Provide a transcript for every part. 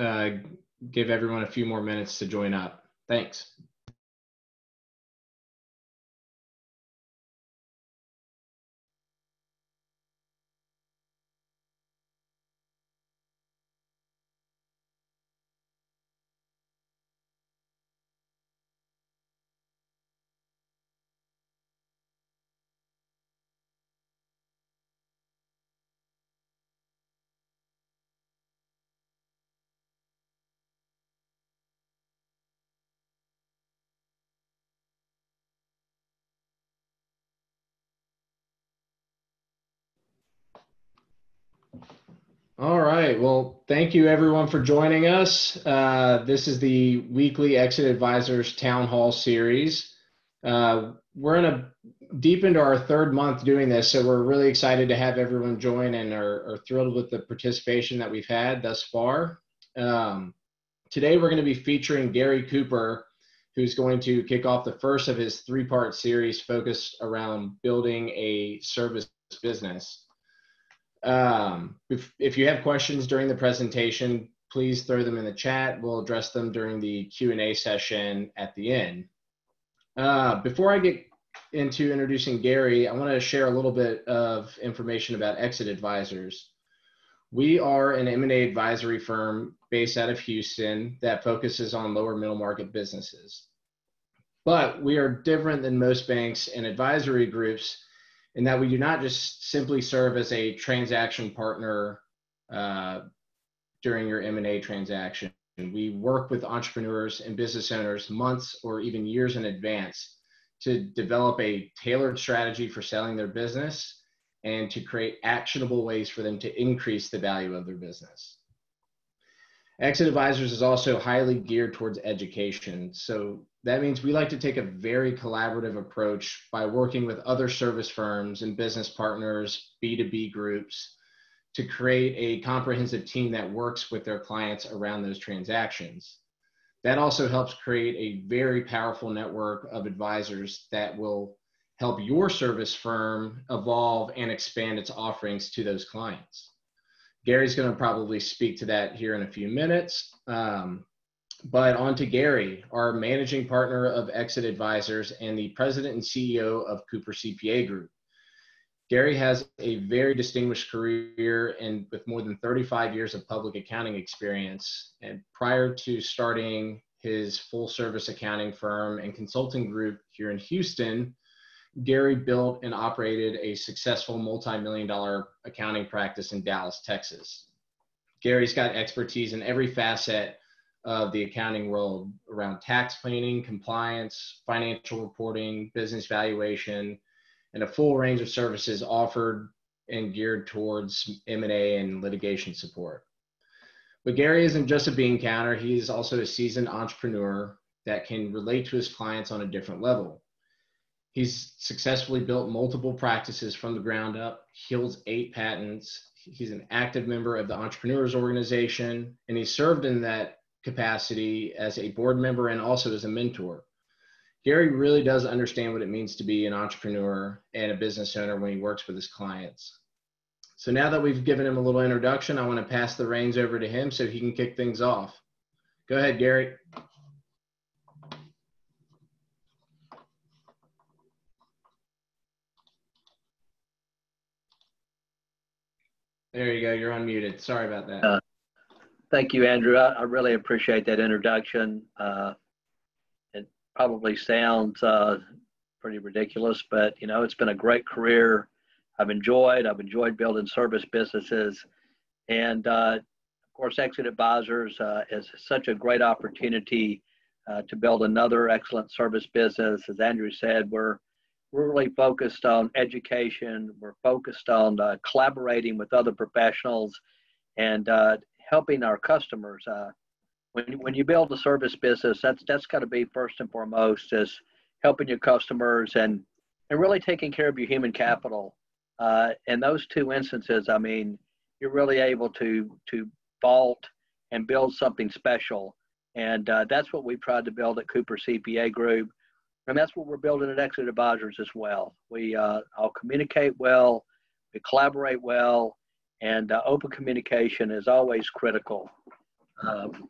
uh, give everyone a few more minutes to join up. Thanks. All right. Well, thank you everyone for joining us. Uh, this is the weekly Exit Advisors Town Hall series. Uh, we're in a deep into our third month doing this, so we're really excited to have everyone join and are, are thrilled with the participation that we've had thus far. Um, today, we're going to be featuring Gary Cooper, who's going to kick off the first of his three part series focused around building a service business. Um, if, if you have questions during the presentation, please throw them in the chat. We'll address them during the Q&A session at the end. Uh, before I get into introducing Gary, I want to share a little bit of information about Exit Advisors. We are an M&A advisory firm based out of Houston that focuses on lower middle market businesses. But we are different than most banks and advisory groups in that we do not just simply serve as a transaction partner uh, during your M&A transaction. We work with entrepreneurs and business owners months or even years in advance to develop a tailored strategy for selling their business and to create actionable ways for them to increase the value of their business. Exit Advisors is also highly geared towards education. So that means we like to take a very collaborative approach by working with other service firms and business partners, B2B groups, to create a comprehensive team that works with their clients around those transactions. That also helps create a very powerful network of advisors that will help your service firm evolve and expand its offerings to those clients. Gary's going to probably speak to that here in a few minutes. Um, but on to Gary, our managing partner of Exit Advisors and the president and CEO of Cooper CPA Group. Gary has a very distinguished career and with more than 35 years of public accounting experience. And prior to starting his full service accounting firm and consulting group here in Houston, Gary built and operated a successful multi million dollar accounting practice in Dallas, Texas. Gary's got expertise in every facet of the accounting world around tax planning, compliance, financial reporting, business valuation, and a full range of services offered and geared towards M&A and litigation support. But Gary isn't just a bean counter, he's also a seasoned entrepreneur that can relate to his clients on a different level. He's successfully built multiple practices from the ground up, he holds eight patents. He's an active member of the Entrepreneurs Organization, and he served in that capacity as a board member and also as a mentor. Gary really does understand what it means to be an entrepreneur and a business owner when he works with his clients. So now that we've given him a little introduction, I want to pass the reins over to him so he can kick things off. Go ahead, Gary. There you go. You're unmuted. Sorry about that. Uh, Thank you, Andrew. I, I really appreciate that introduction. Uh, it probably sounds uh, pretty ridiculous, but you know, it's been a great career. I've enjoyed. I've enjoyed building service businesses, and uh, of course, Exit Advisors uh, is such a great opportunity uh, to build another excellent service business. As Andrew said, we're we're really focused on education. We're focused on uh, collaborating with other professionals and uh, helping our customers. Uh, when when you build a service business, that's that's got to be first and foremost is helping your customers and and really taking care of your human capital. Uh, in those two instances, I mean, you're really able to to vault and build something special, and uh, that's what we've tried to build at Cooper CPA Group, and that's what we're building at Exit Advisors as well. We uh, all communicate well, we collaborate well, and uh, open communication is always critical. Um,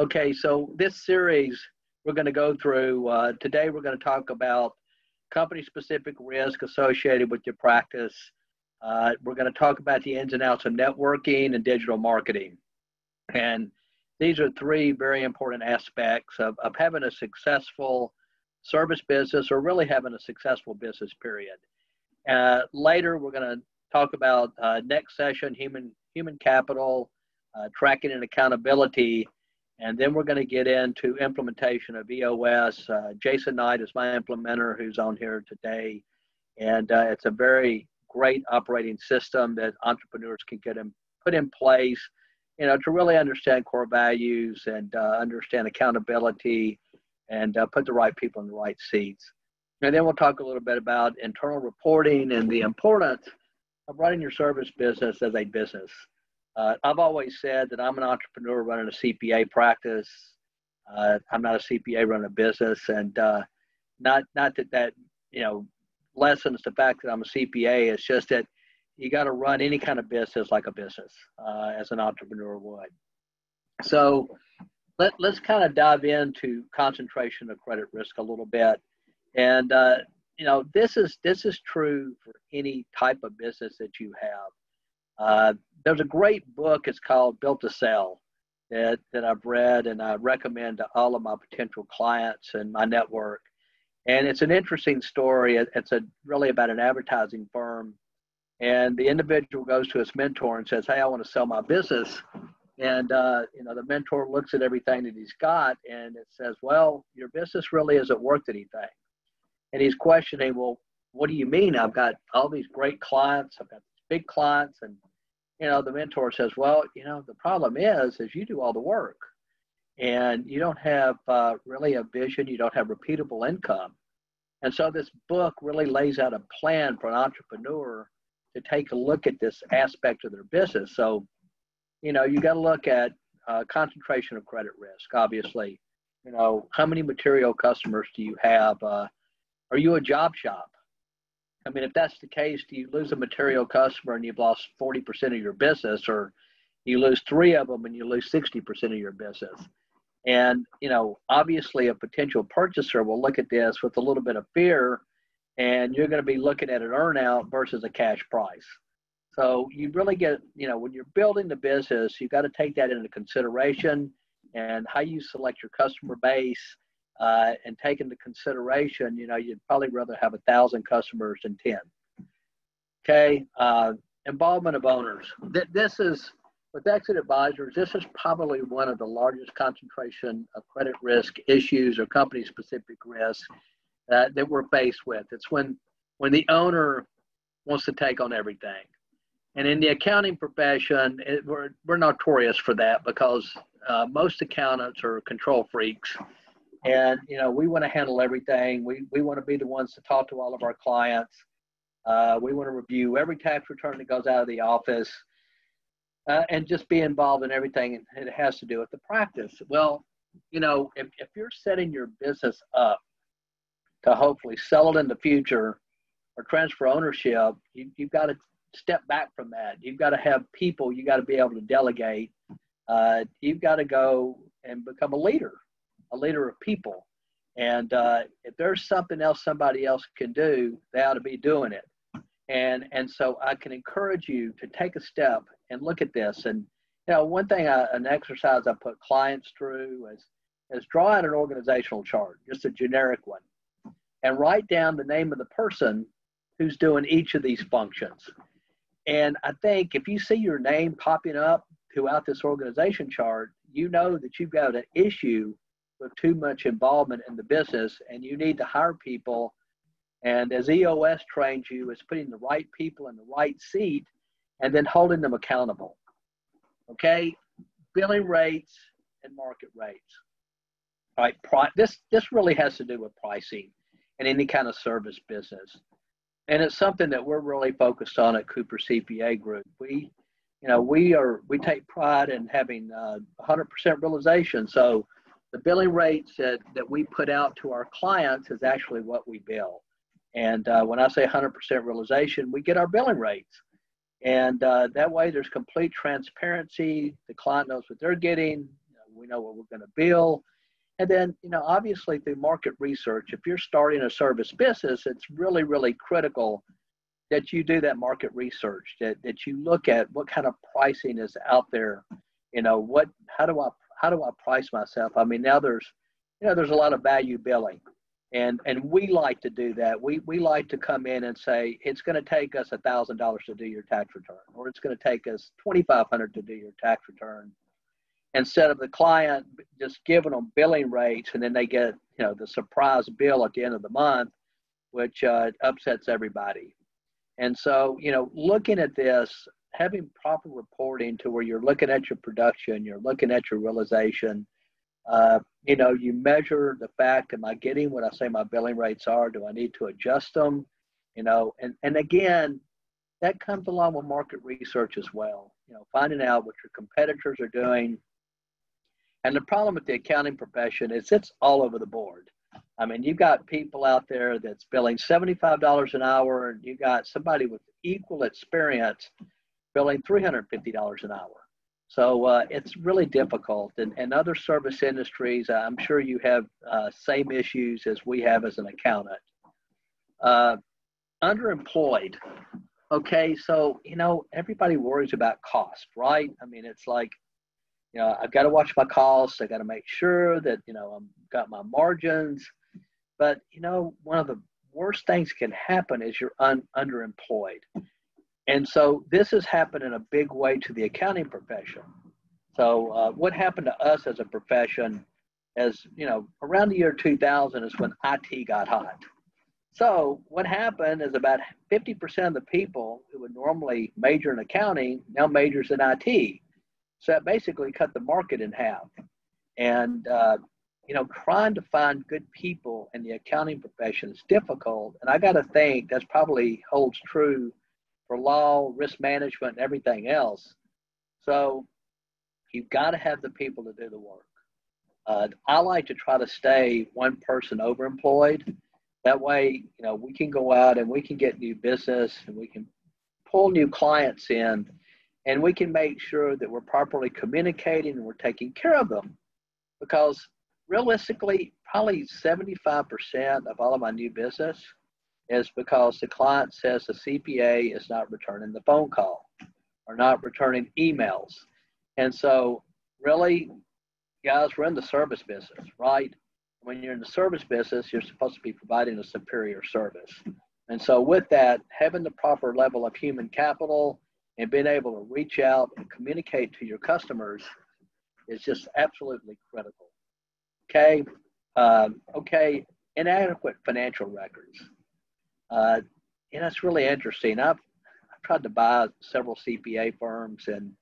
okay, so this series we're going to go through uh, today. We're going to talk about company-specific risk associated with your practice. Uh, we're going to talk about the ins and outs of networking and digital marketing, and these are three very important aspects of, of having a successful service business or really having a successful business period. Uh, later, we're going to talk about uh, next session human human capital, uh, tracking and accountability, and then we're going to get into implementation of EOS. Uh, Jason Knight is my implementer who's on here today, and uh, it's a very great operating system that entrepreneurs can get in, put in place you know, to really understand core values and uh, understand accountability and put the right people in the right seats. And then we'll talk a little bit about internal reporting and the importance of running your service business as a business. Uh, I've always said that I'm an entrepreneur running a CPA practice. Uh, I'm not a CPA running a business, and uh, not not that that you know lessens the fact that I'm a CPA. It's just that you got to run any kind of business like a business uh, as an entrepreneur would. So let, let's kind of dive into concentration of credit risk a little bit. And, uh, you know, this is, this is true for any type of business that you have. Uh, there's a great book, it's called Built to Sell, that, that I've read and I recommend to all of my potential clients and my network. And it's an interesting story. It's a, really about an advertising firm and the individual goes to his mentor and says, "Hey, I want to sell my business." And uh, you know, the mentor looks at everything that he's got, and it says, "Well, your business really isn't worth anything." And he's questioning, "Well, what do you mean? I've got all these great clients. I've got big clients." And you know, the mentor says, "Well, you know, the problem is, is you do all the work, and you don't have uh, really a vision. You don't have repeatable income." And so this book really lays out a plan for an entrepreneur to take a look at this aspect of their business. So, you know, you got to look at uh, concentration of credit risk, obviously. You know, how many material customers do you have? Uh, are you a job shop? I mean, if that's the case, do you lose a material customer and you've lost 40% of your business, or you lose three of them and you lose 60% of your business? And, you know, obviously a potential purchaser will look at this with a little bit of fear and you're going to be looking at an earnout versus a cash price. So you really get, you know, when you're building the business, you've got to take that into consideration and how you select your customer base uh, and take into consideration, you know, you'd probably rather have a thousand customers than 10. Okay. Uh, involvement of owners. Th- this is, with exit advisors, this is probably one of the largest concentration of credit risk issues or company specific risks uh, that we're faced with. It's when when the owner wants to take on everything. And in the accounting profession, it, we're, we're notorious for that because uh, most accountants are control freaks. And, you know, we want to handle everything. We, we want to be the ones to talk to all of our clients. Uh, we want to review every tax return that goes out of the office uh, and just be involved in everything it has to do with the practice. Well, you know, if, if you're setting your business up to hopefully sell it in the future or transfer ownership, you, you've got to step back from that. You've got to have people, You've got to be able to delegate. Uh, you've got to go and become a leader, a leader of people. And uh, if there's something else somebody else can do, they ought to be doing it. And and so I can encourage you to take a step and look at this. And you know, one thing, I, an exercise I put clients through is is draw out an organizational chart, just a generic one and write down the name of the person who's doing each of these functions. And I think if you see your name popping up throughout this organization chart, you know that you've got an issue with too much involvement in the business and you need to hire people. And as EOS trains you, it's putting the right people in the right seat and then holding them accountable. Okay? Billing rates and market rates. All right, pri- this this really has to do with pricing in any kind of service business. And it's something that we're really focused on at Cooper CPA Group. We, you know, we are we take pride in having uh, 100% realization. So the billing rates that, that we put out to our clients is actually what we bill. And uh, when I say 100% realization, we get our billing rates. And uh, that way, there's complete transparency. The client knows what they're getting. We know what we're going to bill. And then, you know, obviously through market research, if you're starting a service business, it's really, really critical that you do that market research, that, that you look at what kind of pricing is out there. You know, what, how do I, how do I price myself? I mean, now there's, you know, there's a lot of value billing. And and we like to do that. We we like to come in and say it's going to take us a thousand dollars to do your tax return or it's going to take us 2500 to do your tax return. Instead of the client just giving them billing rates and then they get you know the surprise bill at the end of the month which uh, upsets everybody. And so you know looking at this having proper reporting to where you're looking at your production you're looking at your realization uh, you know, you measure the fact, am I getting what I say my billing rates are? Do I need to adjust them? You know, and, and again, that comes along with market research as well. You know, finding out what your competitors are doing. And the problem with the accounting profession is it's all over the board. I mean, you've got people out there that's billing $75 an hour, and you've got somebody with equal experience billing $350 an hour. So uh, it's really difficult. And, and other service industries, I'm sure you have uh, same issues as we have as an accountant. Uh, underemployed. Okay, so you know everybody worries about cost, right? I mean, it's like you know I've got to watch my costs. I got to make sure that you know I've got my margins. But you know, one of the worst things can happen is you're un- underemployed. And so this has happened in a big way to the accounting profession. So uh, what happened to us as a profession as, you know, around the year 2000 is when IT got hot. So what happened is about 50% of the people who would normally major in accounting now majors in IT. So that basically cut the market in half. And, uh, you know, trying to find good people in the accounting profession is difficult. And I got to think that's probably holds true for law, risk management, and everything else. So you've got to have the people to do the work. Uh, I like to try to stay one person overemployed. That way, you know, we can go out and we can get new business and we can pull new clients in and we can make sure that we're properly communicating and we're taking care of them. Because realistically, probably 75% of all of my new business is because the client says the CPA is not returning the phone call or not returning emails. And so, really, guys, we're in the service business, right? When you're in the service business, you're supposed to be providing a superior service. And so, with that, having the proper level of human capital and being able to reach out and communicate to your customers is just absolutely critical. Okay. Uh, okay. Inadequate financial records uh, and it's really interesting. I've, I've tried to buy several CPA firms and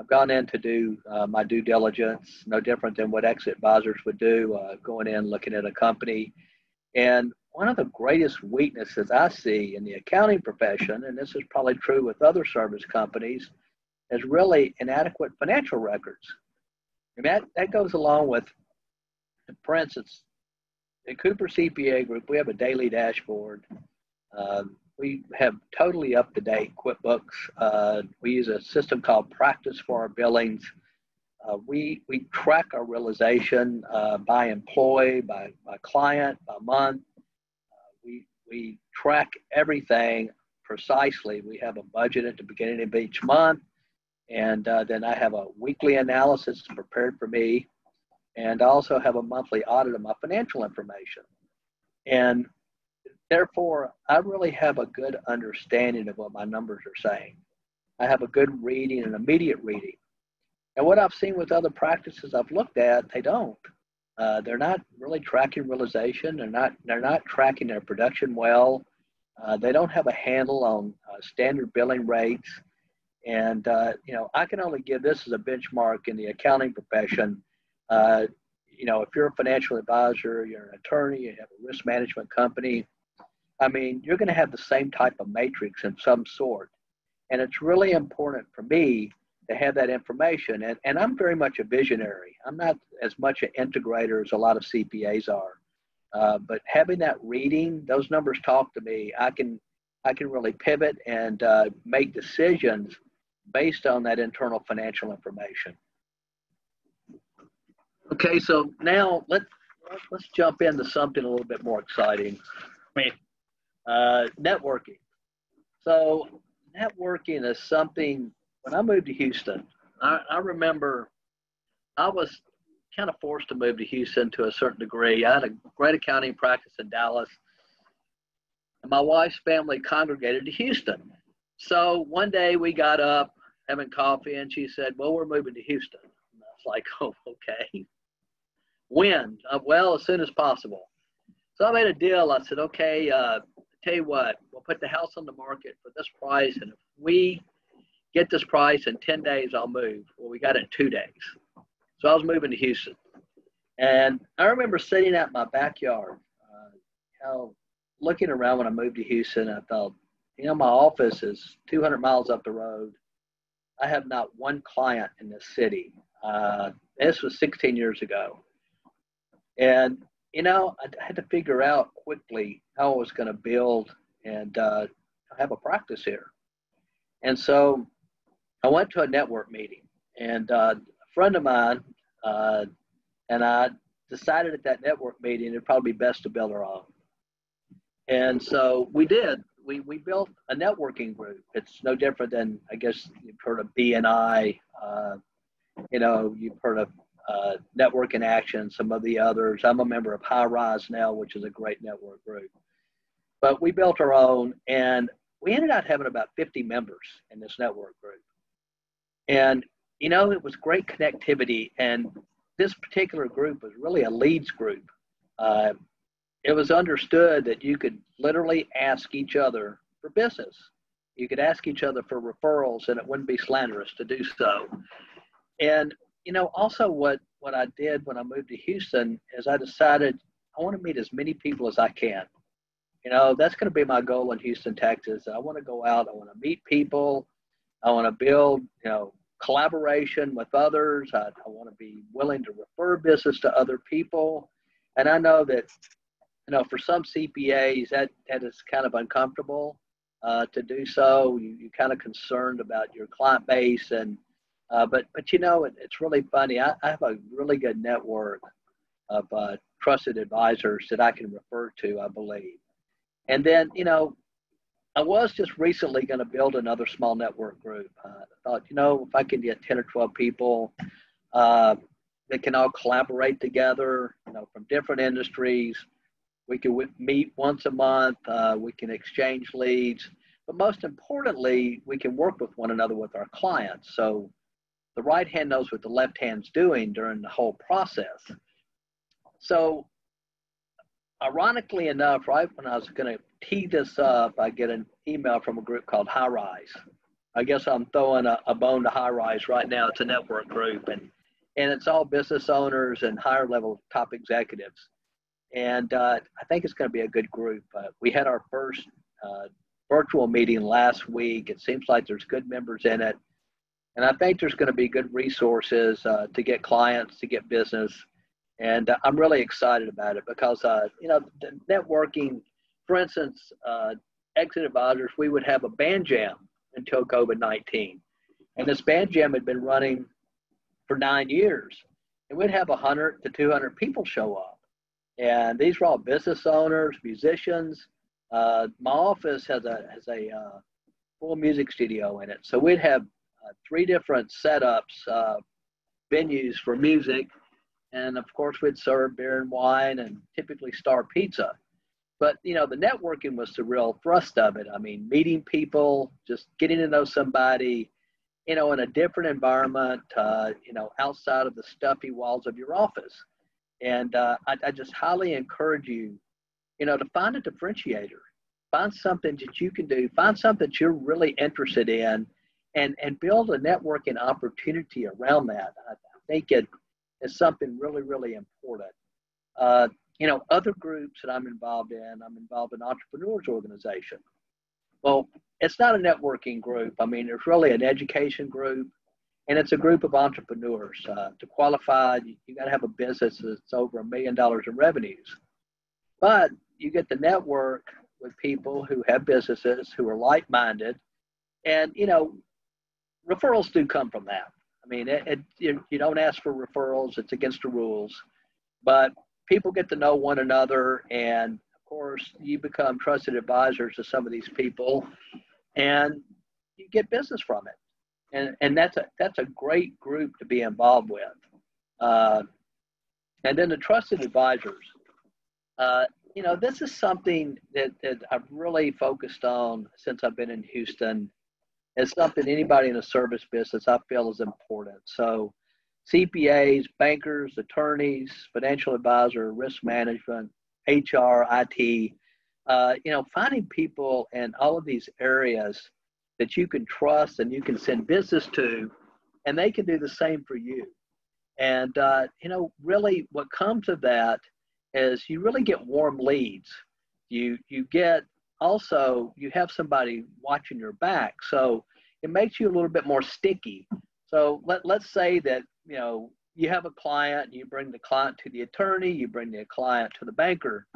I've gone in to do uh, my due diligence, no different than what exit advisors would do, uh, going in, looking at a company. And one of the greatest weaknesses I see in the accounting profession, and this is probably true with other service companies, is really inadequate financial records. And that, that goes along with, for instance, in Cooper CPA Group, we have a daily dashboard um, we have totally up to date QuickBooks. Uh, we use a system called Practice for our billings. Uh, we, we track our realization uh, by employee, by, by client, by month. Uh, we, we track everything precisely. We have a budget at the beginning of each month, and uh, then I have a weekly analysis prepared for me, and I also have a monthly audit of my financial information. And Therefore, I really have a good understanding of what my numbers are saying. I have a good reading and immediate reading. And what I've seen with other practices I've looked at, they don't. Uh, they're not really tracking realization. They're not. They're not tracking their production well. Uh, they don't have a handle on uh, standard billing rates. And uh, you know, I can only give this as a benchmark in the accounting profession. Uh, you know, if you're a financial advisor, you're an attorney, you have a risk management company, I mean, you're going to have the same type of matrix in some sort. And it's really important for me to have that information. And, and I'm very much a visionary. I'm not as much an integrator as a lot of CPAs are. Uh, but having that reading, those numbers talk to me. I can I can really pivot and uh, make decisions based on that internal financial information. Okay, so now let's let's jump into something a little bit more exciting. Mean, uh, networking. So networking is something. When I moved to Houston, I, I remember I was kind of forced to move to Houston to a certain degree. I had a great accounting practice in Dallas, and my wife's family congregated to Houston. So one day we got up having coffee, and she said, "Well, we're moving to Houston." And I was like, "Oh, okay." When? Uh, well, as soon as possible. So I made a deal. I said, "Okay, uh, tell you what, we'll put the house on the market for this price, and if we get this price in 10 days, I'll move. Well, we got it in two days. So I was moving to Houston. And I remember sitting at my backyard, uh, looking around when I moved to Houston. I thought, you know, my office is 200 miles up the road. I have not one client in this city. Uh, this was 16 years ago. And, you know, I had to figure out quickly how I was going to build and uh, have a practice here. And so I went to a network meeting, and uh, a friend of mine uh, and I decided at that network meeting it'd probably be best to build our own. And so we did. We, we built a networking group. It's no different than, I guess, you've heard of BNI. Uh, you know, you've heard of uh, Network in Action, some of the others. I'm a member of High Rise now, which is a great network group. But we built our own, and we ended up having about 50 members in this network group. And you know, it was great connectivity. And this particular group was really a leads group. Uh, it was understood that you could literally ask each other for business. You could ask each other for referrals, and it wouldn't be slanderous to do so. And you know, also what what I did when I moved to Houston is I decided I want to meet as many people as I can. You know, that's going to be my goal in Houston, Texas. I want to go out. I want to meet people. I want to build, you know, collaboration with others. I, I want to be willing to refer business to other people. And I know that, you know, for some CPAs, that, that is kind of uncomfortable uh, to do so. You, you're kind of concerned about your client base. And, uh, but, but you know, it, it's really funny. I, I have a really good network of uh, trusted advisors that I can refer to, I believe. And then, you know, I was just recently going to build another small network group. Uh, I thought, you know, if I can get 10 or 12 people uh, that can all collaborate together, you know, from different industries, we can w- meet once a month, uh, we can exchange leads, but most importantly, we can work with one another with our clients. So the right hand knows what the left hand's doing during the whole process. So ironically enough, right when I was going to tee this up, I get an email from a group called High Rise. I guess I'm throwing a, a bone to High Rise right now. It's a network group, and and it's all business owners and higher level top executives. And uh, I think it's going to be a good group. Uh, we had our first uh, virtual meeting last week. It seems like there's good members in it. And I think there's going to be good resources uh, to get clients, to get business. And uh, I'm really excited about it because, uh, you know, networking for instance, uh, Exit Advisors, we would have a band jam until COVID 19. And this band jam had been running for nine years. And we'd have 100 to 200 people show up. And these were all business owners, musicians. Uh, my office has a, has a uh, full music studio in it. So we'd have uh, three different setups, venues for music. And of course, we'd serve beer and wine and typically star pizza. But you know, the networking was the real thrust of it. I mean, meeting people, just getting to know somebody, you know, in a different environment, uh, you know, outside of the stuffy walls of your office. And uh, I, I just highly encourage you, you know, to find a differentiator, find something that you can do, find something that you're really interested in, and and build a networking opportunity around that. I, I think it is something really, really important. Uh, you know, other groups that I'm involved in, I'm involved in entrepreneurs organization. Well, it's not a networking group. I mean, it's really an education group, and it's a group of entrepreneurs. Uh, to qualify, you, you got to have a business that's over a million dollars in revenues. But you get the network with people who have businesses who are like-minded, and you know, referrals do come from that. I mean, it, it, you, you don't ask for referrals; it's against the rules. But people get to know one another, and of course, you become trusted advisors to some of these people, and you get business from it. And and that's a that's a great group to be involved with. Uh, and then the trusted advisors. Uh, you know, this is something that, that I've really focused on since I've been in Houston. It's something anybody in the service business I feel is important. So, CPAs, bankers, attorneys, financial advisor, risk management, HR, IT, uh, you know, finding people in all of these areas that you can trust and you can send business to, and they can do the same for you. And, uh, you know, really what comes of that is you really get warm leads. You, you get also, you have somebody watching your back. So it makes you a little bit more sticky. So let, let's say that, you know, you have a client, you bring the client to the attorney, you bring the client to the banker,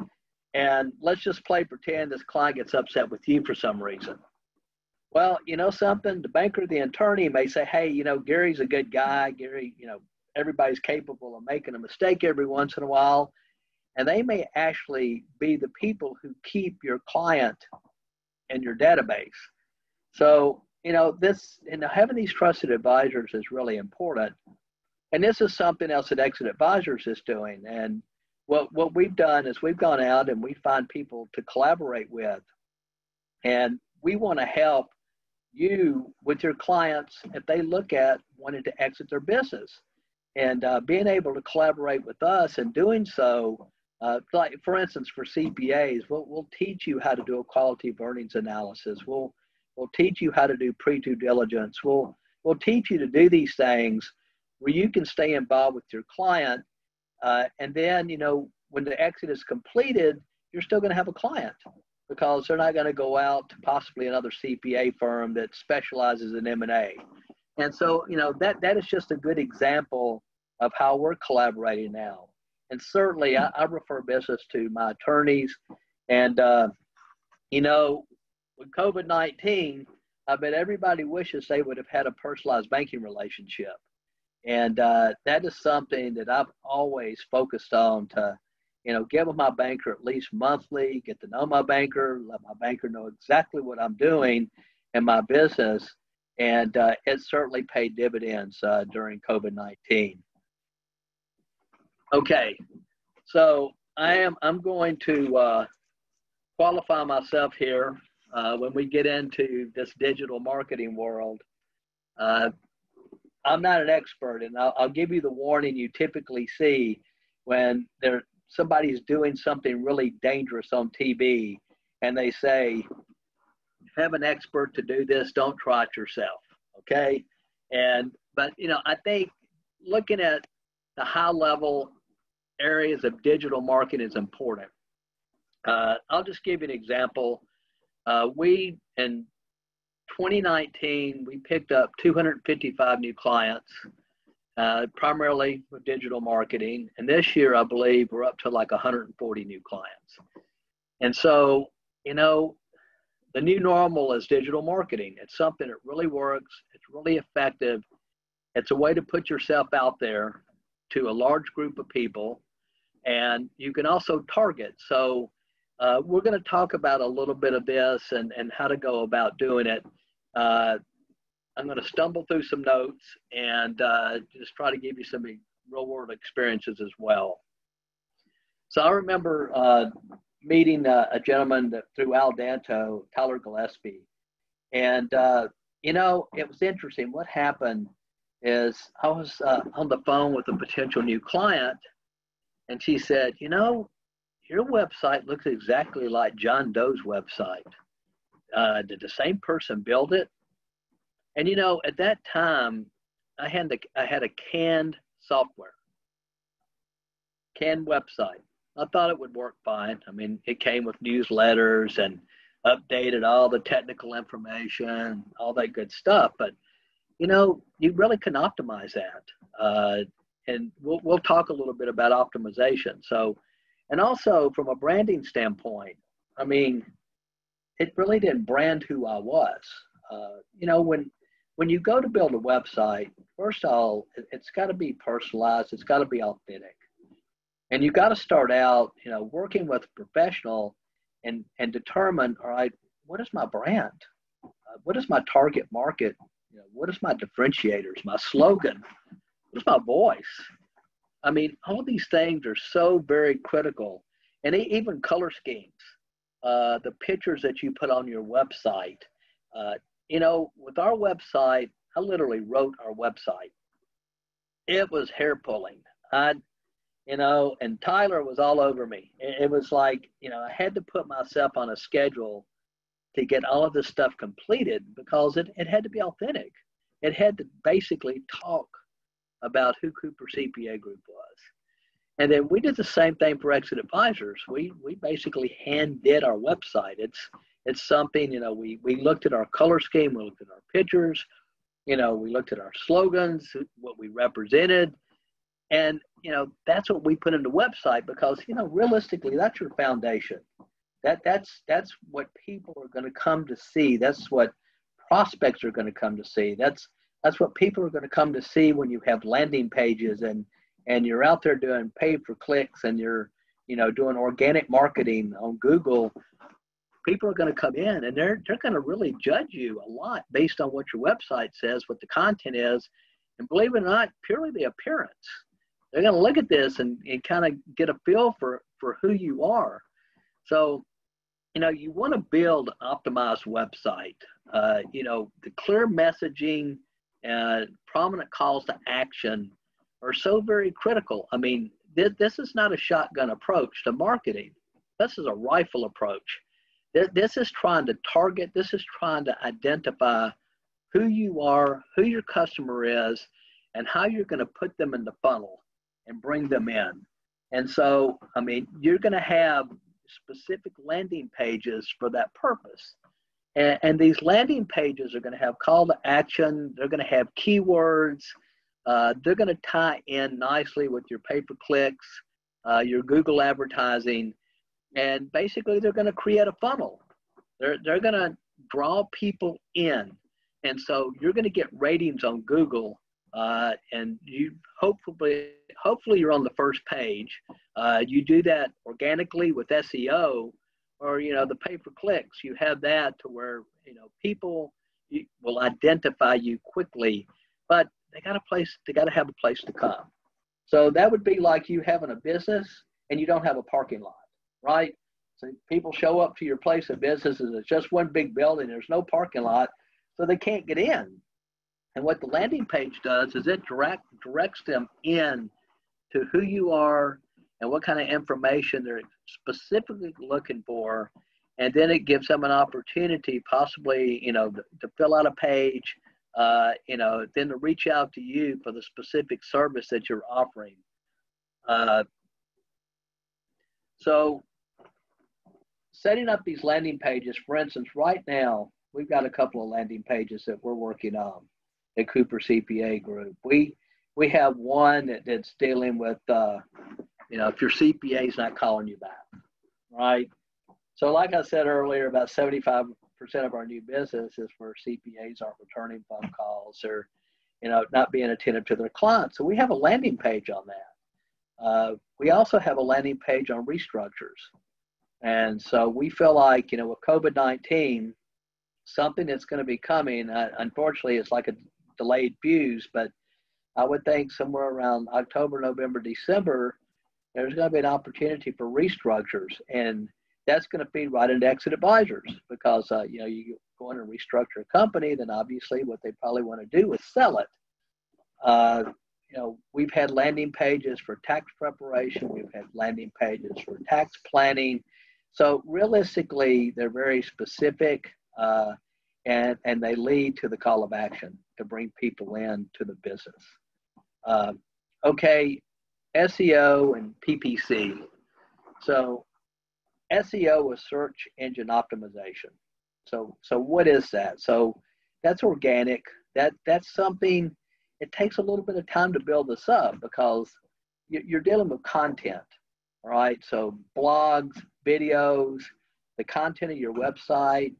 and let's just play pretend this client gets upset with you for some reason. Well, you know something, the banker, the attorney may say, hey, you know, Gary's a good guy. Gary, you know, everybody's capable of making a mistake every once in a while. And they may actually be the people who keep your client in your database. So, you know, this, and having these trusted advisors is really important. And this is something else that Exit Advisors is doing. And what, what we've done is we've gone out and we find people to collaborate with. And we want to help you with your clients if they look at wanting to exit their business and uh, being able to collaborate with us and doing so uh, like for instance for cpas we'll, we'll teach you how to do a quality of earnings analysis we'll we'll teach you how to do pre-due diligence we'll we'll teach you to do these things where you can stay involved with your client uh, and then you know when the exit is completed you're still going to have a client because they're not going to go out to possibly another CPA firm that specializes in M&A. And so, you know, that, that is just a good example of how we're collaborating now. And certainly I, I refer business to my attorneys. And, uh, you know, with COVID-19, I bet everybody wishes they would have had a personalized banking relationship. And uh, that is something that I've always focused on to you know, get with my banker at least monthly, get to know my banker, let my banker know exactly what I'm doing in my business. And uh, it certainly paid dividends uh, during COVID 19. Okay, so I am I'm going to uh, qualify myself here uh, when we get into this digital marketing world. Uh, I'm not an expert, and I'll, I'll give you the warning you typically see when there somebody's doing something really dangerous on TV and they say, have an expert to do this, don't try it yourself. Okay. And, but, you know, I think looking at the high level areas of digital marketing is important. Uh, I'll just give you an example. Uh, we, in 2019, we picked up 255 new clients uh, primarily with digital marketing. And this year, I believe we're up to like 140 new clients. And so, you know, the new normal is digital marketing. It's something that really works, it's really effective. It's a way to put yourself out there to a large group of people, and you can also target. So, uh, we're going to talk about a little bit of this and, and how to go about doing it. Uh, I'm going to stumble through some notes and uh, just try to give you some real world experiences as well. So I remember uh, meeting uh, a gentleman that, through Al Danto, Tyler Gillespie. And, uh, you know, it was interesting. What happened is I was uh, on the phone with a potential new client, and she said, You know, your website looks exactly like John Doe's website. Uh, did the same person build it? And you know, at that time, I had the I had a canned software, canned website. I thought it would work fine. I mean, it came with newsletters and updated all the technical information, all that good stuff. But you know, you really can optimize that. Uh, and we'll we'll talk a little bit about optimization. So, and also from a branding standpoint, I mean, it really didn't brand who I was. Uh, you know, when when you go to build a website, first of all, it, has got to be personalized. It's got to be authentic, and you got to start out, you know, working with a professional, and and determine, all right, what is my brand? Uh, what is my target market? You know, what is my differentiators? My slogan? What is my voice? I mean, all these things are so very critical, and even color schemes, uh, the pictures that you put on your website. Uh, you know, with our website, I literally wrote our website. It was hair pulling. I, you know, and Tyler was all over me. It, it was like, you know, I had to put myself on a schedule to get all of this stuff completed because it, it had to be authentic. It had to basically talk about who Cooper CPA Group was. And then we did the same thing for Exit Advisors. We we basically hand did our website. It's it's something, you know, we we looked at our color scheme, we looked at our pictures, you know, we looked at our slogans, what we represented. And, you know, that's what we put in the website because, you know, realistically, that's your foundation. That that's that's what people are going to come to see. That's what prospects are going to come to see. That's that's what people are going to come to see when you have landing pages and and you're out there doing pay for clicks and you're you know doing organic marketing on Google. People are going to come in and they're they're going to really judge you a lot based on what your website says, what the content is, and believe it or not, purely the appearance. They're going to look at this and, and kind of get a feel for for who you are. So, you know, you want to build optimized website. Uh, you know, the clear messaging and prominent calls to action are so very critical. I mean, this, this is not a shotgun approach to marketing. This is a rifle approach. This, this is trying to target, this is trying to identify who you are, who your customer is, and how you're going to put them in the funnel and bring them in. And so, I mean, you're going to have specific landing pages for that purpose. And, and these landing pages are going to have call to action, they're going to have keywords, uh, they're going to tie in nicely with your pay per clicks, uh, your Google advertising, and basically they're going to create a funnel. They're, they're going to draw people in. And so you're going to get ratings on Google, uh, and you hopefully hopefully you're on the first page. Uh, you do that organically with SEO, or you know the pay per clicks. You have that to where you know people will identify you quickly, but they got a place, they got to have a place to come. So that would be like you having a business and you don't have a parking lot, right? So people show up to your place of business and it's just one big building. There's no parking lot, so they can't get in. And what the landing page does is it direct directs them in to who you are and what kind of information they're specifically looking for. And then it gives them an opportunity, possibly, you know, to, fill out a page, uh, you know, then to reach out to you for the specific service that you're offering. Uh, so, setting up these landing pages, for instance, right now, we've got a couple of landing pages that we're working on at Cooper CPA Group. We we have one that, that's dealing with, uh, you know, if your CPA is not calling you back, right? So, like I said earlier, about 75 percent of our new business is where CPAs aren't returning phone calls or, you know, not being attentive to their clients. So we have a landing page on that. Uh, we also have a landing page on restructures. And so we feel like, you know, with COVID 19, something that's going to be coming, uh, unfortunately, it's like a delayed fuse, but I would think somewhere around October, November, December, there's going to be an opportunity for restructures. And that's going to feed right into exit advisors because uh, you know you go in and restructure a company, then obviously what they probably want to do is sell it. Uh, you know, we've had landing pages for tax preparation, we've had landing pages for tax planning. So realistically, they're very specific, uh, and and they lead to the call of action to bring people in to the business. Uh, okay, SEO and PPC. So SEO is search engine optimization. So, so what is that? So that's organic. That that's something. It takes a little bit of time to build this up because you're dealing with content, right? So blogs, videos, the content of your website,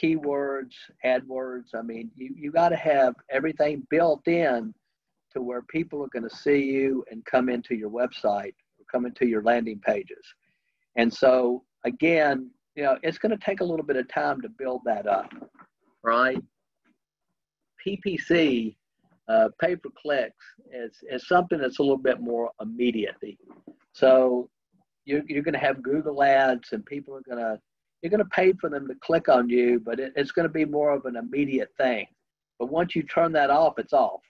keywords, AdWords. I mean, you, you got to have everything built in to where people are going to see you and come into your website or come into your landing pages. And so, again, you know, it's going to take a little bit of time to build that up, right? PPC, uh, pay per clicks, is, is something that's a little bit more immediate. So you're, you're going to have Google ads and people are going to, you're going to pay for them to click on you, but it, it's going to be more of an immediate thing. But once you turn that off, it's off.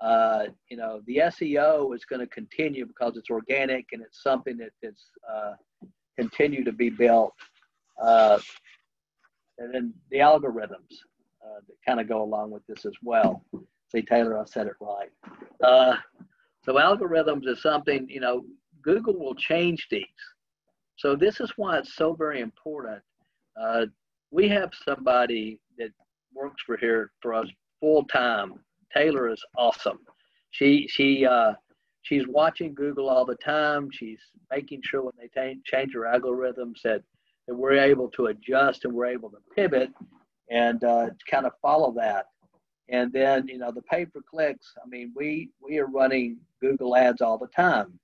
Uh, you know, the SEO is going to continue because it's organic and it's something that that is uh, continue to be built. Uh, and then the algorithms uh, that kind of go along with this as well. See, Taylor, I said it right. Uh, so algorithms is something, you know, Google will change these. So this is why it's so very important. Uh, we have somebody that works for here for us full time. Taylor is awesome. She she uh, she's watching Google all the time. She's making sure when they t- change her algorithms that that we're able to adjust and we're able to pivot and uh, kind of follow that. And then you know the pay per clicks. I mean, we we are running Google ads all the time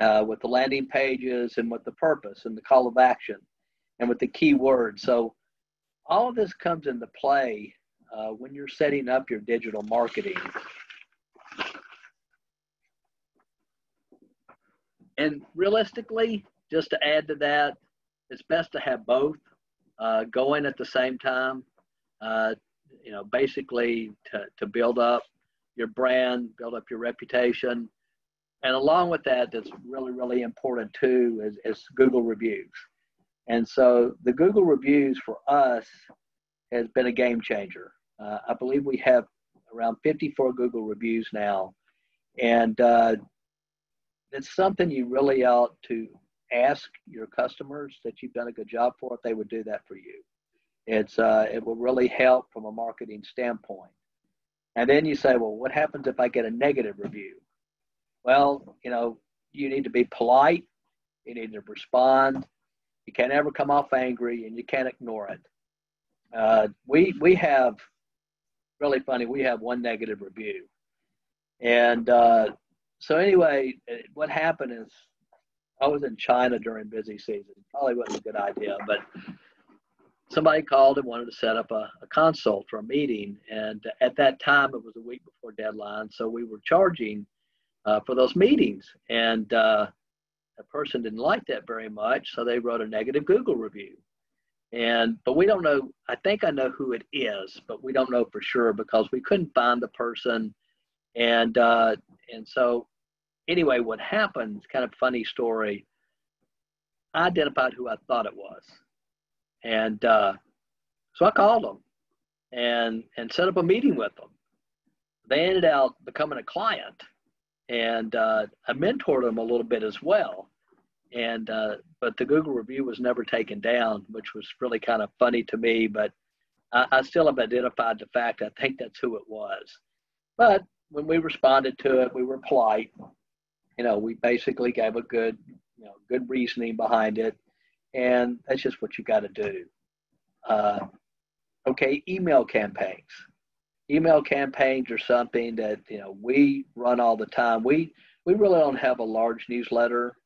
uh, with the landing pages and with the purpose and the call of action and with the keywords. So all of this comes into play uh, when you're setting up your digital marketing. And realistically, just to add to that, it's best to have both uh, going at the same time. Uh, you know, basically to, to build up your brand, build up your reputation, and along with that, that's really, really important too, is, is Google reviews. And so the Google reviews for us has been a game changer. Uh, I believe we have around 54 Google reviews now. And uh, it's something you really ought to ask your customers that you've done a good job for if they would do that for you. It's, uh, it will really help from a marketing standpoint. And then you say, well, what happens if I get a negative review? Well, you know, you need to be polite. You need to respond. You can't ever come off angry, and you can't ignore it. Uh, we we have really funny. We have one negative review, and uh, so anyway, what happened is I was in China during busy season. Probably wasn't a good idea, but somebody called and wanted to set up a, a consult for a meeting. And at that time, it was a week before deadline, so we were charging uh, for those meetings. And uh, a person didn't like that very much, so they wrote a negative Google review. And but we don't know. I think I know who it is, but we don't know for sure because we couldn't find the person. And uh, and so anyway, what happened? Kind of funny story. I identified who I thought it was, and uh, so I called them and and set up a meeting with them. They ended up becoming a client and uh, I mentored them a little bit as well. And uh, but the Google review was never taken down, which was really kind of funny to me. But I, I still have identified the fact. I think that's who it was. But when we responded to it, we were polite. You know, we basically gave a good, you know, good reasoning behind it, and that's just what you got to do. Uh, okay, email campaigns email campaigns are something that you know we run all the time. We we really don't have a large newsletter.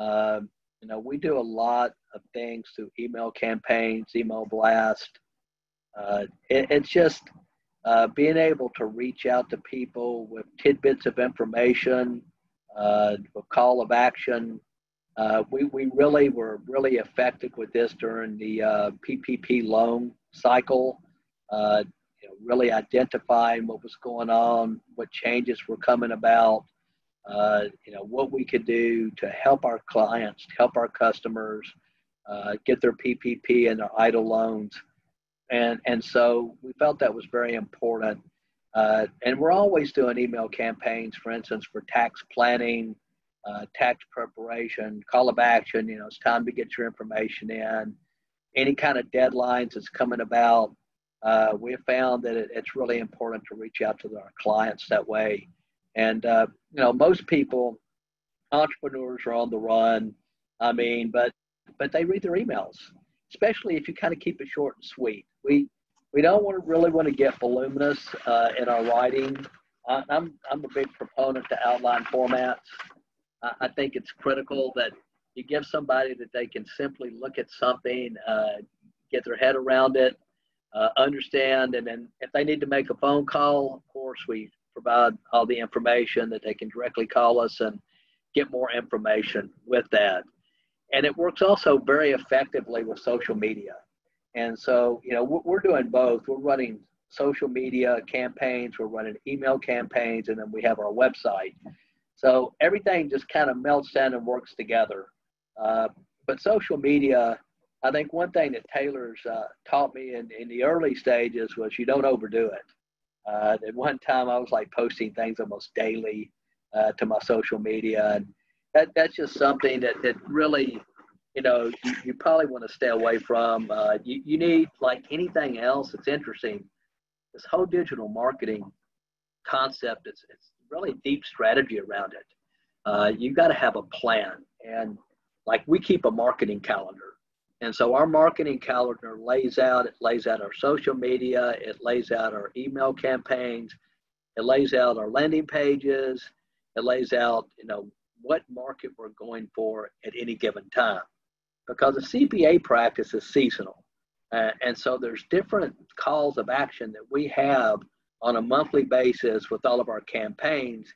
Uh, you know, we do a lot of things through email campaigns, email blast. Uh, it, it's just uh, being able to reach out to people with tidbits of information, uh, with call of action. Uh, we, we really were really effective with this during the PPP uh, loan cycle. Uh, you know, really identifying what was going on, what changes were coming about, uh, you know, what we could do to help our clients, help our customers uh, get their PPP and their EIDL loans. And, and so we felt that was very important. Uh, and we're always doing email campaigns, for instance, for tax planning, uh, tax preparation, call of action. You know, it's time to get your information in. Any kind of deadlines that's coming about, uh, we found that it, it's really important to reach out to our clients that way. And, uh, you know, most people, entrepreneurs are on the run. I mean, but, but they read their emails especially if you kind of keep it short and sweet. We we don't want to really want to get voluminous uh, in our writing. I, I'm I'm a big proponent to outline formats. I, I think it's critical that you give somebody that they can simply look at something, uh, get their head around it, uh, understand, and then if they need to make a phone call, of course we provide all the information that they can directly call us and get more information with that. And it works also very effectively with social media. And so, you know, we're doing both. We're running social media campaigns, we're running email campaigns, and then we have our website. So everything just kind of melts down and works together. Uh, but social media, I think one thing that Taylor's uh, taught me in, in the early stages was you don't overdo it. Uh, at one time, I was like posting things almost daily uh, to my social media, and that that's just something that that really, you know, you, you probably want to stay away from. Uh, you you need like anything else that's interesting. This whole digital marketing concept, it's it's really deep strategy around it. Uh, you got to have a plan, and like we keep a marketing calendar. And so our marketing calendar lays out, it lays out our social media, it lays out our email campaigns, it lays out our landing pages, it lays out, you know, what market we're going for at any given time. Because the CPA practice is seasonal. Uh, and so there's different calls of action that we have on a monthly basis with all of our campaigns,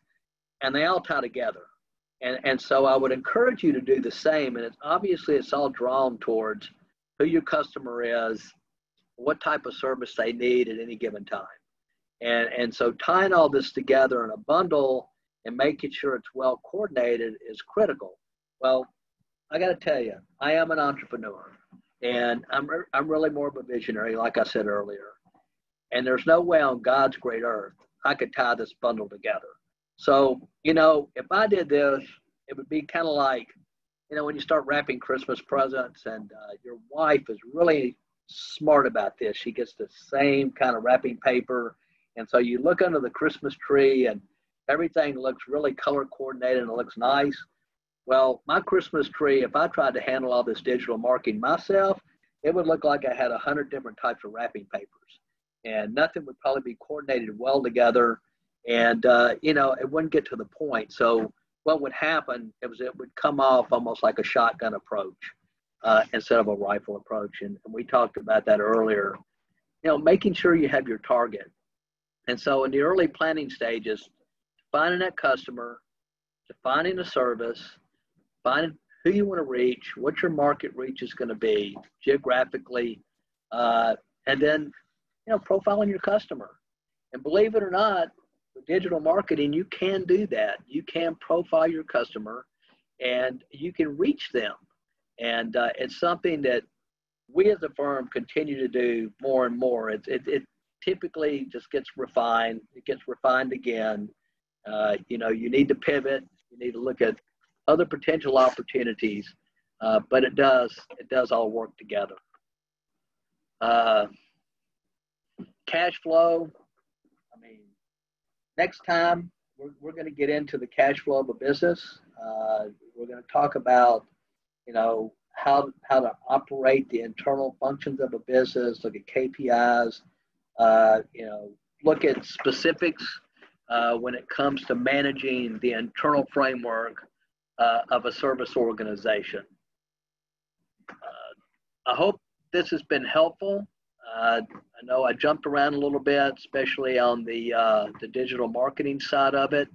and they all tie together. And, and so I would encourage you to do the same. And it's obviously it's all drawn towards who your customer is, what type of service they need at any given time. And, and so tying all this together in a bundle and making sure it's well coordinated is critical. Well, I got to tell you, I am an entrepreneur and I'm, I'm really more of a visionary, like I said earlier. And there's no way on God's great earth I could tie this bundle together. So, you know, if I did this, it would be kind of like, you know, when you start wrapping Christmas presents and uh, your wife is really smart about this. She gets the same kind of wrapping paper. And so you look under the Christmas tree and everything looks really color coordinated and it looks nice. Well, my Christmas tree, if I tried to handle all this digital marketing myself, it would look like I had a hundred different types of wrapping papers and nothing would probably be coordinated well together and uh, you know it wouldn't get to the point. So what would happen it was it would come off almost like a shotgun approach uh, instead of a rifle approach, and, and we talked about that earlier. You know, making sure you have your target, and so in the early planning stages, finding that customer, defining a service, finding who you want to reach, what your market reach is going to be geographically, uh, and then you know profiling your customer. And believe it or not, digital marketing, you can do that. You can profile your customer and you can reach them. And uh, it's something that we as a firm continue to do more and more. It, it, it typically just gets refined, it gets refined again. Uh, you know, you need to pivot, you need to look at other potential opportunities, uh, but it does, it does all work together. Uh, cash flow, next time we're, we're going to get into the cash flow of a business. Uh, we're going to talk about, you know, how, how to operate the internal functions of a business, look at KPIs, uh, you know, look at specifics uh, when it comes to managing the internal framework uh, of a service organization. Uh, I hope this has been helpful. Uh, I know I jumped around a little bit, especially on the uh, the digital marketing side of it.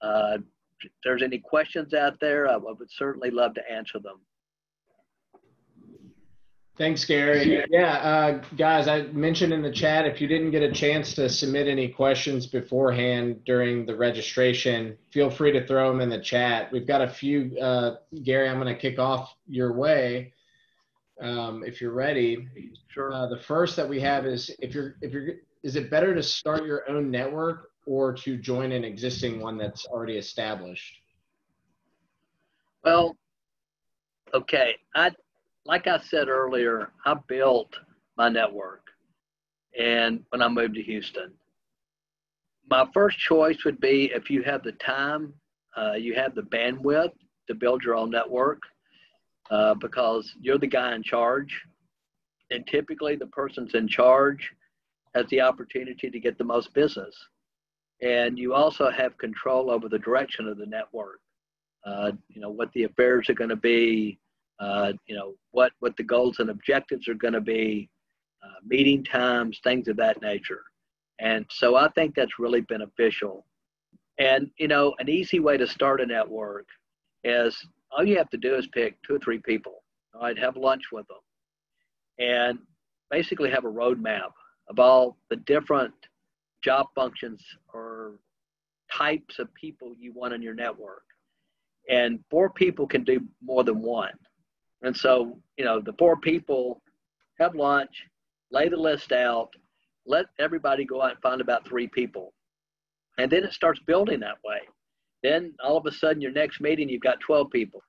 Uh, if there's any questions out there, I would certainly love to answer them. Thanks, Gary. Yeah, uh, guys, I mentioned in the chat if you didn't get a chance to submit any questions beforehand during the registration, feel free to throw them in the chat. We've got a few. Uh, Gary, I'm going to kick off your way um, if you're ready. Sure. Uh, the first that we have is if you're if you're is it better to start your own network or to join an existing one that's already established? Well, okay. I like I said earlier, I built my network, and when I moved to Houston, my first choice would be if you have the time, uh, you have the bandwidth to build your own network uh, because you're the guy in charge. And typically, the person's in charge has the opportunity to get the most business. And you also have control over the direction of the network. Uh, you know, what the affairs are going to be, uh, you know, what, what the goals and objectives are going to be, uh, meeting times, things of that nature. And so I think that's really beneficial. And, you know, an easy way to start a network is all you have to do is pick two or three people. Right, have lunch with them and basically have a roadmap of all the different job functions or types of people you want in your network. And four people can do more than one. And so, you know, the four people have lunch, lay the list out, let everybody go out and find about three people. And then it starts building that way. Then all of a sudden, your next meeting, you've got 12 people.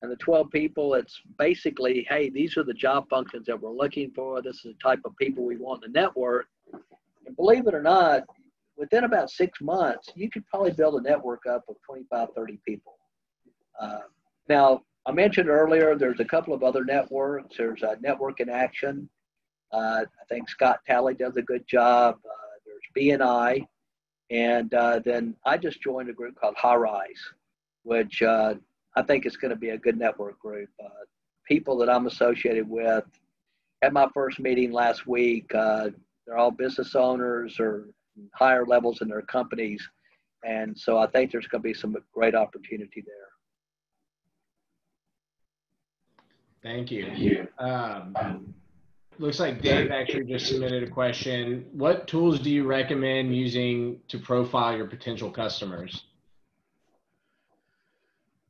And the 12 people, it's basically, hey, these are the job functions that we're looking for. This is the type of people we want in the network. And believe it or not, within about six months, you could probably build a network up of 25, 30 people. Uh, now, I mentioned earlier, there's a couple of other networks. There's a Network in Action. Uh, I think Scott Talley does a good job. Uh, there's BNI. And uh, then I just joined a group called High Rise, which uh, I think is going to be a good network group. Uh, people that I'm associated with at my first meeting last week, uh, they're all business owners or higher levels in their companies. And so I think there's going to be some great opportunity there. Thank you. Thank you. Um, looks like Dave actually just submitted a question. What tools do you recommend using to profile your potential customers?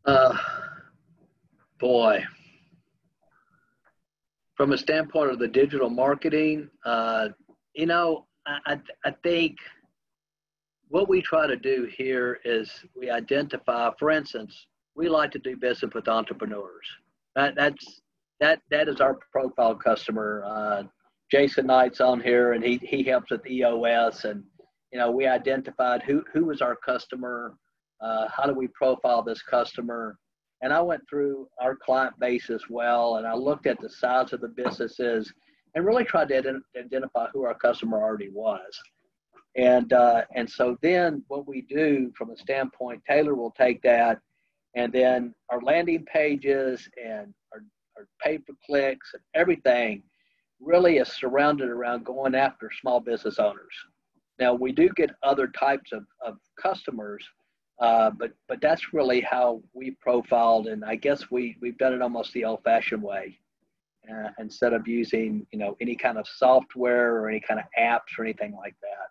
Uh, boy, from a standpoint of the digital marketing, uh, you know, I, I think what we try to do here is we identify, for instance, we like to do business with entrepreneurs. That, that's that that is our profile customer. Uh, Jason Knight's on here, and he he helps with EOS, and you know we identified who who was our customer, uh, how do we profile this customer? And I went through our client base as well, and I looked at the size of the businesses and really tried to ident- identify who our customer already was. And uh, and so then what we do from a standpoint, Taylor will take that, and then our landing pages and our, our pay for clicks and everything really is surrounded around going after small business owners. Now we do get other types of, of customers uh, but but that's really how we profiled, and I guess we we've done it almost the old-fashioned way, uh, instead of using you know any kind of software or any kind of apps or anything like that.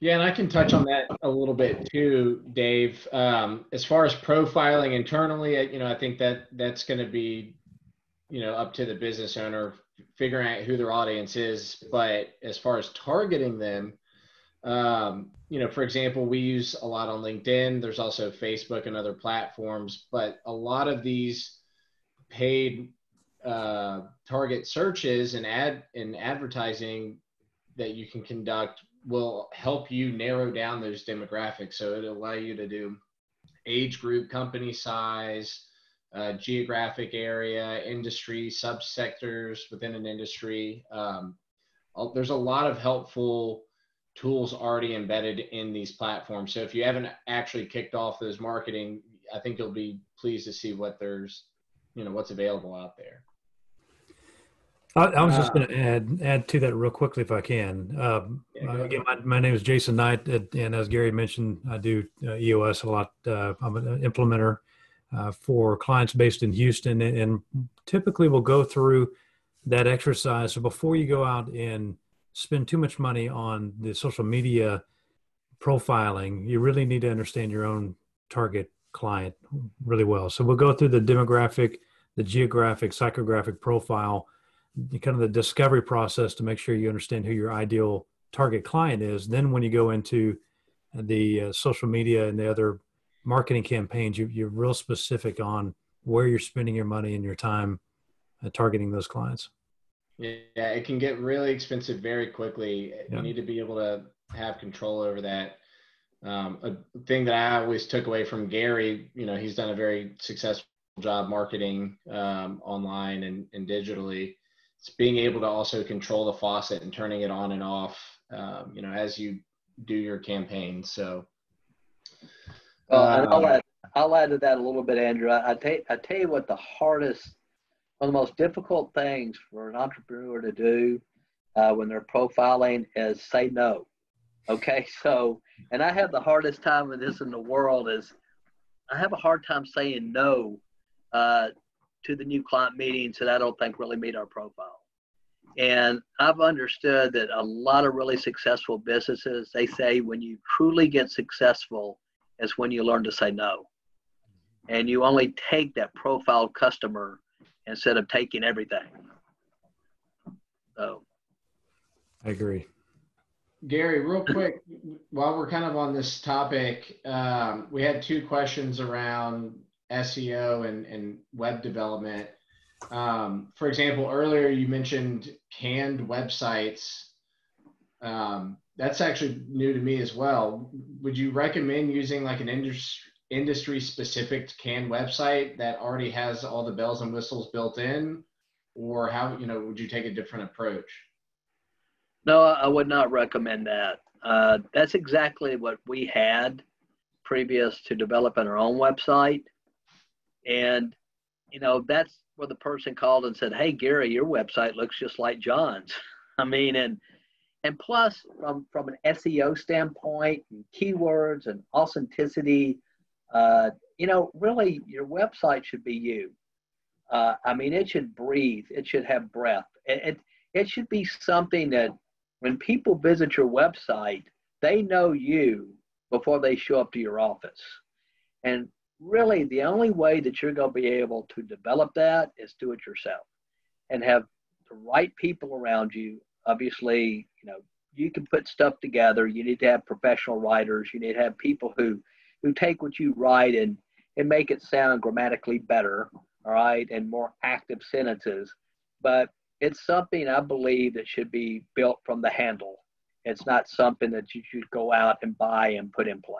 Yeah, and I can touch on that a little bit too, Dave. Um, as far as profiling internally, you know, I think that that's going to be, you know, up to the business owner figuring out who their audience is. But as far as targeting them, um, you know, for example, we use a lot on LinkedIn. There's also Facebook and other platforms, but a lot of these paid uh, target searches and ad and advertising that you can conduct will help you narrow down those demographics. So it'll allow you to do age group, company size, uh, geographic area, industry, subsectors within an industry. Um, there's a lot of helpful tools already embedded in these platforms. So if you haven't actually kicked off those marketing, I think you'll be pleased to see what there's, you know, what's available out there. I, I was just uh, going to add add to that real quickly if I can. Um, yeah, uh, again, my, my, name is Jason Knight, and as Gary mentioned, I do uh, EOS a lot. Uh, I'm an implementer uh, for clients based in Houston, and, and typically we'll go through that exercise. So before you go out and spend too much money on the social media profiling, you really need to understand your own target client really well. So we'll go through the demographic, the geographic, psychographic profile, kind of the discovery process to make sure you understand who your ideal target client is. Then when you go into the uh, social media and the other marketing campaigns, you, you're real specific on where you're spending your money and your time uh, targeting those clients. Yeah, it can get really expensive very quickly. Yeah. You need to be able to have control over that. Um, a thing that I always took away from Gary, you know, he's done a very successful job marketing um, online and, and digitally. It's being able to also control the faucet and turning it on and off, um, you know, as you do your campaign. So, uh, I'll, add, I'll add to that a little bit, Andrew. I, I, tell, I tell you what the hardest, one of the most difficult things for an entrepreneur to do uh, when they're profiling is say no. Okay, so, and I have the hardest time with this in the world is I have a hard time saying no uh, to the new client meetings that I don't think really meet our profile. And I've understood that a lot of really successful businesses, they say when you truly get successful is when you learn to say no. And you only take that profile customer instead of taking everything. So I agree. Gary, real quick, while we're kind of on this topic, um, we had two questions around SEO and, and web development. Um, for example, earlier you mentioned canned websites. Um, that's actually new to me as well. Would you recommend using like an industry industry specific canned website that already has all the bells and whistles built in, or how you know would you take a different approach? No, I would not recommend that. Uh, that's exactly what we had previous to developing our own website. And, you know, that's where the person called and said, Hey, Gary, your website looks just like John's. I mean, and, and plus from, from an SEO standpoint, and keywords and authenticity, uh, you know, really your website should be you. Uh, I mean, it should breathe. It should have breath. It, it, it should be something that when people visit your website, they know you before they show up to your office. And really, the only way that you're going to be able to develop that is do it yourself and have the right people around you. Obviously, you know, you can put stuff together. You need to have professional writers. You need to have people who who take what you write and and make it sound grammatically better, all right, and more active sentences. But it's something I believe that should be built from the handle. It's not something that you should go out and buy and put in place.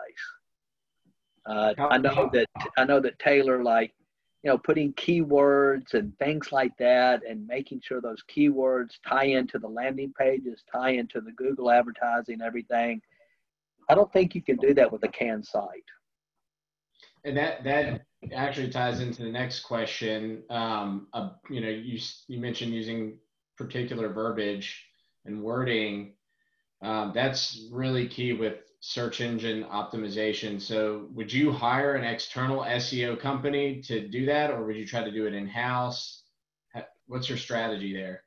Uh, I know that I know that Taylor like you know putting keywords and things like that and making sure those keywords tie into the landing pages, tie into the Google advertising, everything. I don't think you can do that with a canned site. And that that actually ties into the next question. Um, uh, you know, you you mentioned using particular verbiage and wording. Um, that's really key with search engine optimization. So, would you hire an external SEO company to do that, or would you try to do it in house? What's your strategy there?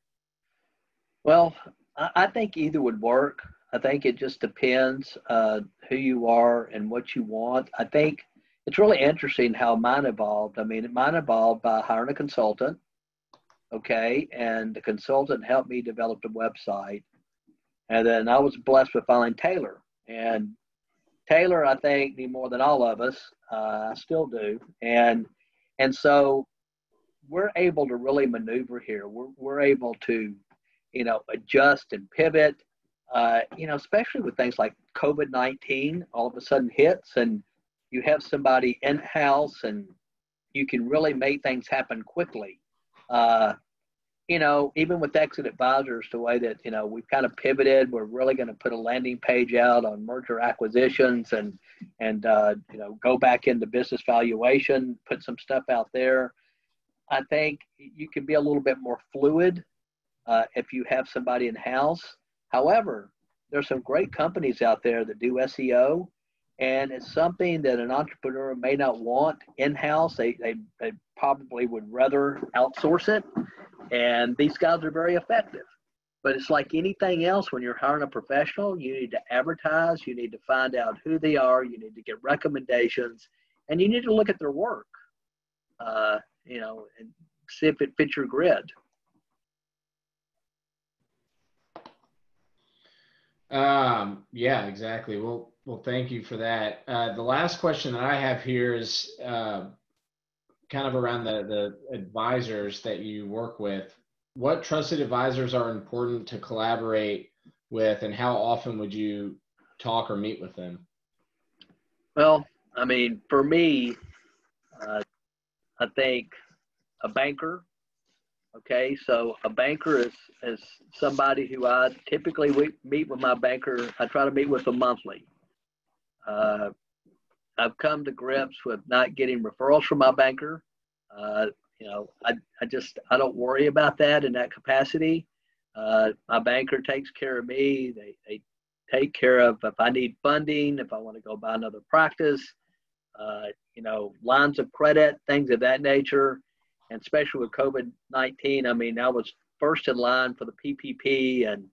Well, I think either would work. I think it just depends uh, who you are and what you want. I think it's really interesting how mine evolved. I mean, mine evolved by hiring a consultant, okay, and the consultant helped me develop the website. And then I was blessed with finding Taylor. And Taylor, I think, knew more than all of us. Uh, I still do. And and so we're able to really maneuver here. We're, we're able to, you know, adjust and pivot, uh, you know, especially with things like COVID 19 all of a sudden hits and you have somebody in house and you can really make things happen quickly. Uh, you know, even with Exit Advisors, the way that, you know, we've kind of pivoted, we're really going to put a landing page out on merger acquisitions and, and, uh, you know, go back into business valuation, put some stuff out there. I think you can be a little bit more fluid uh, if you have somebody in house. However, there's some great companies out there that do SEO and it's something that an entrepreneur may not want in-house they, they, they probably would rather outsource it and these guys are very effective. But it's like anything else when you're hiring a professional you need to advertise you need to find out who they are you need to get recommendations and you need to look at their work uh, you know and see if it fits your grid. Um, yeah exactly. Well well, thank you for that. Uh, the last question that I have here is uh, kind of around the, the advisors that you work with. What trusted advisors are important to collaborate with, and how often would you talk or meet with them? Well, I mean, for me, uh, I think a banker. Okay, so a banker is is somebody who I typically meet with my banker. I try to meet with them monthly. Uh, I've come to grips with not getting referrals from my banker. Uh, you know, I, I just I don't worry about that in that capacity. Uh, my banker takes care of me. They, they take care of if I need funding, if I want to go buy another practice, uh, you know, lines of credit, things of that nature. And especially with COVID 19, I mean, I was first in line for the PPP, and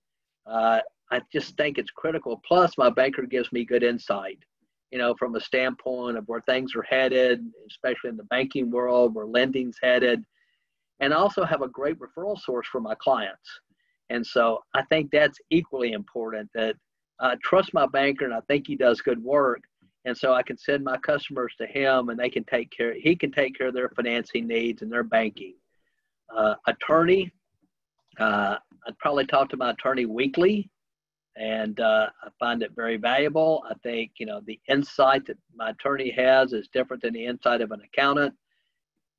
uh, I just think it's critical. Plus, my banker gives me good insight, you know, from a standpoint of where things are headed, especially in the banking world, where lending's headed, and also have a great referral source for my clients. And so I think that's equally important that I trust my banker and I think he does good work. And so I can send my customers to him and they can take care, he can take care of their financing needs and their banking. Uh, attorney, uh, I'd probably talk to my attorney weekly and uh, I find it very valuable. I think, you know, the insight that my attorney has is different than the insight of an accountant.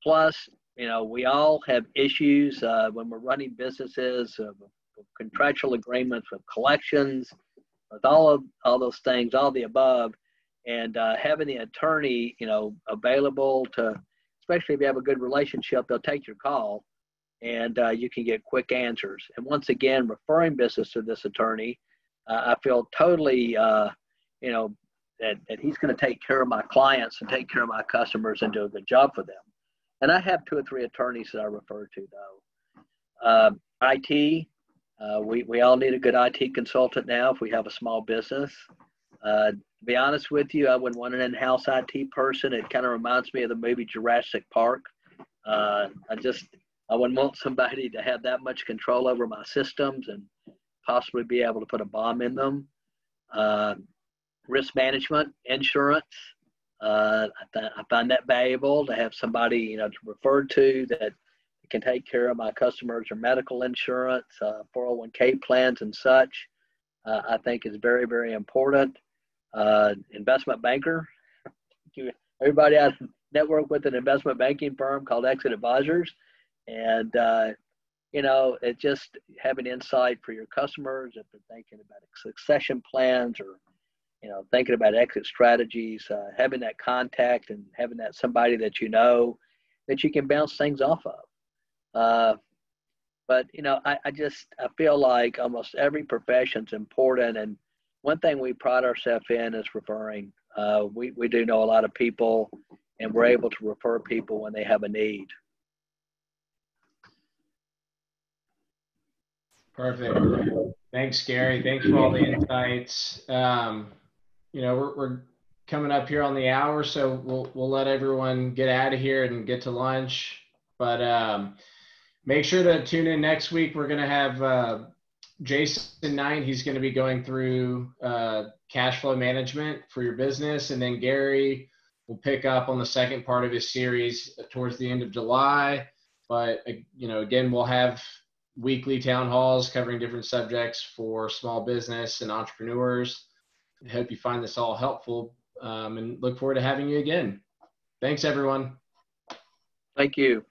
Plus, you know, we all have issues uh, when we're running businesses, uh, contractual agreements with collections, with all of all those things, all the above, and uh, having the attorney, you know, available to, especially if you have a good relationship, they'll take your call, and uh, you can get quick answers. And once again, referring business to this attorney, I feel totally, uh, you know, that, that he's going to take care of my clients and take care of my customers and do a good job for them. And I have two or three attorneys that I refer to though. Uh, IT, uh, we, we all need a good IT consultant now if we have a small business. Uh, to be honest with you, I wouldn't want an in-house IT person. It kind of reminds me of the movie Jurassic Park. Uh, I just I wouldn't want somebody to have that much control over my systems and possibly be able to put a bomb in them. Uh, risk management, insurance. Uh, I, th- I, find that valuable to have somebody you know to refer to that can take care of my customers or medical insurance, uh, 401k plans, and such. Uh, I think is very, very important. Uh, investment banker. Everybody I network with an investment banking firm called Exit Advisors, and uh, you know, it just having insight for your customers if they're thinking about succession plans or you know thinking about exit strategies, uh, having that contact and having that somebody that you know that you can bounce things off of. Uh, but you know, I, I just I feel like almost every profession is important, and one thing we pride ourselves in is referring. Uh, we we do know a lot of people, and we're able to refer people when they have a need. Perfect. Thanks, Gary. Thanks for all the insights. Um, you know, we're, we're coming up here on the hour, so we'll we'll let everyone get out of here and get to lunch. But um, make sure to tune in next week. We're going to have uh, Jason Knight. He's going to be going through uh, cash flow management for your business. And then Gary will pick up on the second part of his series towards the end of July. But, uh, you know, again, we'll have weekly town halls covering different subjects for small business and entrepreneurs. I hope you find this all helpful um, and look forward to having you again. Thanks, everyone. Thank you.